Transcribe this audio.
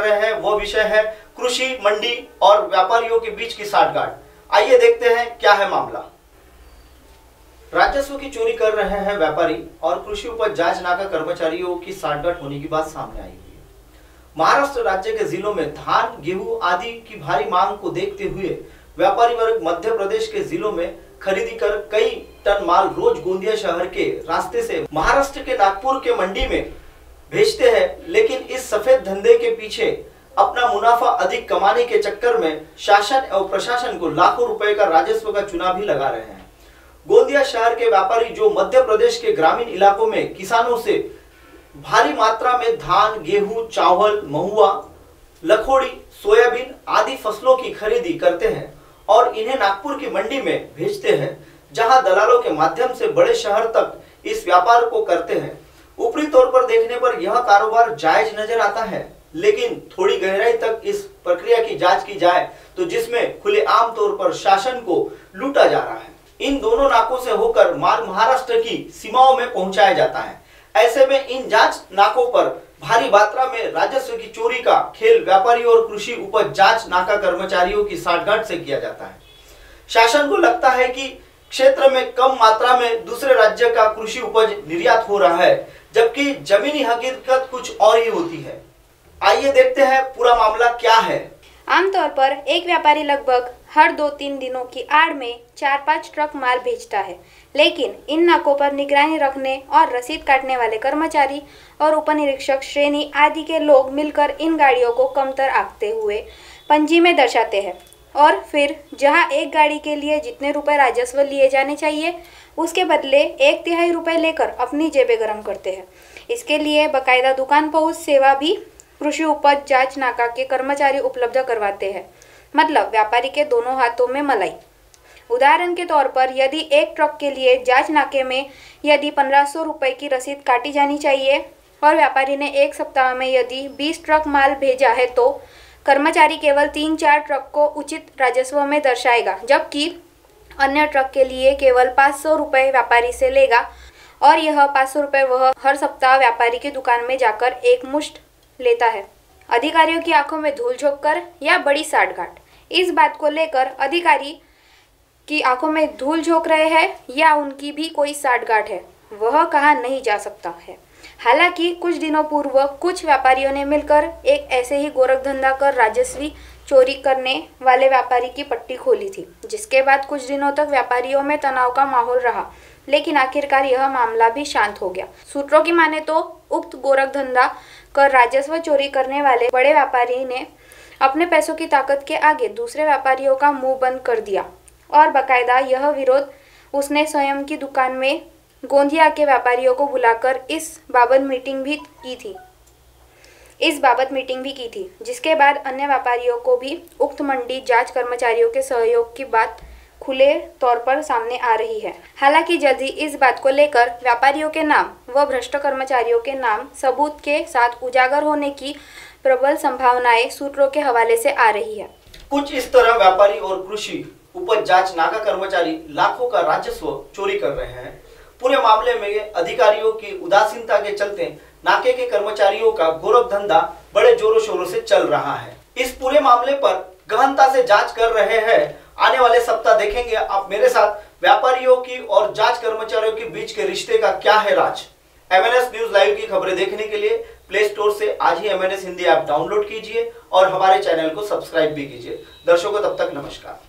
विषय है कृषि, मंडी और व्यापारियों के बीच की साठगांठ। आइए देखते हैं क्या है मामला। राजस्व की चोरी कर रहे हैं व्यापारी और कृषि उपज जाँच नाका कर्मचारियों की साठगांठ होने की बात सामने आई हुई है। महाराष्ट्र राज्य के जिलों में धान, गेहूँ आदि की भारी मांग को देखते हुए व्यापारी वर्ग मध्य प्रदेश के जिलों में खरीदी कर कई टन माल रोज गोंदिया शहर के रास्ते से महाराष्ट्र के नागपुर के मंडी में भेजते हैं, लेकिन इस सफ़ेद धंधे के पीछे अपना मुनाफा अधिक कमाने के चक्कर में शासन एवं प्रशासन को लाखों रुपए का राजस्व का चुनाव भी लगा रहे हैं। गोंदिया शहर के व्यापारी जो मध्य प्रदेश के ग्रामीण इलाकों में किसानों से भारी मात्रा में धान, गेहूँ, चावल, महुआ, लखोड़ी, सोयाबीन आदि फ़सलों की खरीदी करते हैं और इन्हें नागपुर की मंडी में भेजते हैं, जहाँ दलालों के माध्यम से बड़े शहर तक इस व्यापार को करते हैं। ऊपरी तौर पर देखने पर यह कारोबार जायज़ नज़र आता है, लेकिन थोड़ी गहराई तक इस प्रक्रिया की जाँच की जाए तो जिसमें खुले आम तौर पर शासन को लूटा जा रहा है। इन दोनों नाकों से होकर माल महाराष्ट्र की सीमाओं में पहुँचाया जाता है। ऐसे में इन जाँच नाकों पर भारी मात्रा में राजस्व की चोरी का खेल व्यापारियों और कृषि उपज जाँच नाका कर्मचारियों की साठगांठ से किया जाता है। शासन को लगता है कि क्षेत्र में कम मात्रा में दूसरे राज्य का कृषि उपज निर्यात हो रहा है, जबकि जमीनी हकीकत कुछ और ही होती है। आइए देखते हैं पूरा मामला क्या है। आमतौर पर एक व्यापारी लगभग हर दो तीन दिनों की आड़ में चार पाँच ट्रक माल भेजता है, लेकिन इन नाकों पर निगरानी रखने और रसीद काटने वाले कर्मचारी और उपनिरीक्षक श्रेणी आदि के लोग मिलकर इन गाड़ियों को कमतर आंकते हुए पंजी में दर्शाते हैं। और फिर जहाँ एक गाड़ी के लिए जितने रुपए राजस्व लिए जाने चाहिए, उसके बदले एक तिहाई रुपए लेकर अपनी जेबें गर्म करते हैं। इसके लिए बकायदा दुकान पहुँच सेवा भी कृषि उपज जाँच नाका के कर्मचारी उपलब्ध करवाते हैं। मतलब व्यापारी के दोनों हाथों में मलाई। उदाहरण के तौर पर यदि एक ट्रक के लिए जाँच नाके में यदि पंद्रह सौ रुपये की रसीद काटी जानी चाहिए और व्यापारी ने एक सप्ताह में यदि बीस ट्रक माल भेजा है तो कर्मचारी केवल तीन चार ट्रक को उचित राजस्व में दर्शाएगा, जबकि अन्य ट्रक के लिए केवल पाँच सौ रुपये व्यापारी से लेगा। और यह पाँच सौ रुपये वह हर सप्ताह व्यापारी की दुकान में जाकर एक मुश्त लेता है। अधिकारियों की आँखों में धूल झोंक कर या बड़ी साठगांठ। इस बात को लेकर अधिकारी की आँखों में धूल झोंक रहे हैं या उनकी भी कोई साठगांठ है, वह कहा नहीं जा सकता है। हालाँकि कुछ दिनों पूर्व कुछ व्यापारियों ने मिलकर एक ऐसे ही गोरख धंधा कर राजस्वी चोरी करने वाले व्यापारी की पट्टी खोली थी, जिसके बाद कुछ दिनों तक व्यापारियों में तनाव का माहौल रहा, लेकिन आखिरकार यह मामला भी शांत हो गया। सूत्रों की माने तो उक्त गोरख धंधा कर राजस्व चोरी करने वाले बड़े व्यापारी ने अपने पैसों की ताकत के आगे दूसरे व्यापारियों का मुँह बंद कर दिया, और बकायदा यह विरोध उसने स्वयं की दुकान में गोंदिया के व्यापारियों को बुलाकर इस बाबत मीटिंग भी की थी। इस बाबत मीटिंग भी की थी, जिसके बाद अन्य व्यापारियों को भी उक्त मंडी जाँच कर्मचारियों के सहयोग की बात खुले तौर पर सामने आ रही है। हालाँकि जल्द ही इस बात को लेकर व्यापारियों के नाम व भ्रष्ट कर्मचारियों के नाम सबूत के साथ उजागर होने की प्रबल संभावनाएँ सूत्रों के हवाले से आ रही है। कुछ इस तरह व्यापारी और कृषि उपज जाँच नाका कर्मचारी लाखों का राजस्व चोरी कर रहे हैं। पूरे मामले में अधिकारियों की उदासीनता के चलते नाके के कर्मचारियों का गोरख धंधा बड़े जोरों शोरों से चल रहा है। इस पूरे मामले पर गहनता से जाँच कर रहे हैं। आने वाले सप्ताह देखेंगे आप मेरे साथ व्यापारियों की और जाँच कर्मचारियों के बीच के रिश्ते का क्या है राज। एमएनएस न्यूज़ लाइव की खबरें देखने के लिए प्ले स्टोर से आज ही एमएनएस हिंदी ऐप डाउनलोड कीजिए और हमारे चैनल को सब्सक्राइब भी कीजिए। दर्शकों, तब तक नमस्कार।